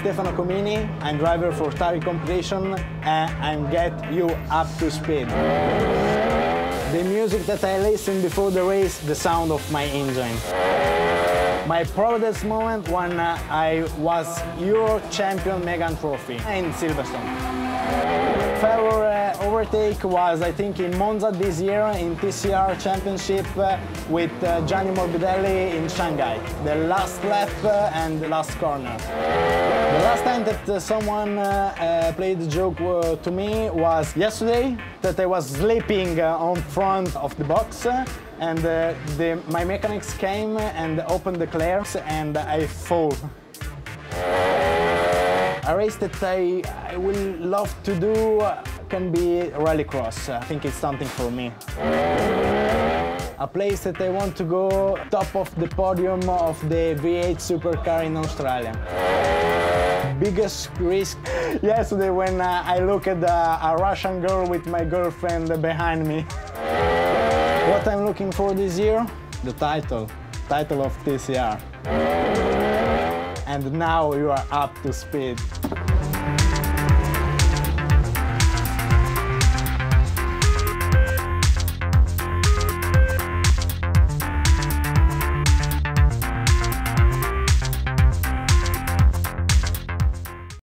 Stefano Comini, I'm driver for Target Competition and I'm get you up to speed. The music that I listen before the race, the sound of my engine. My proudest moment when uh, I was Euro Champion Mégane Trophy in Silverstone. Favorite overtake was, I think, in Monza this year in TCR Championship uh, with uh, Gianni Morbidelli in Shanghai. The last lap uh, and the last corner. The last time that someone played the joke to me was yesterday that I was sleeping on front of the box and uh, the, my mechanics came and opened the clears and I fall. A race that I, I will love to do can be rallycross. I think it's something for me. A place that I want to go top of the podium of the V8 supercar in Australia. Biggest risk yesterday when uh, I look at uh, a Russian girl with my girlfriend behind me. What I'm looking for this year? The title, title of TCR and now you are up to speed.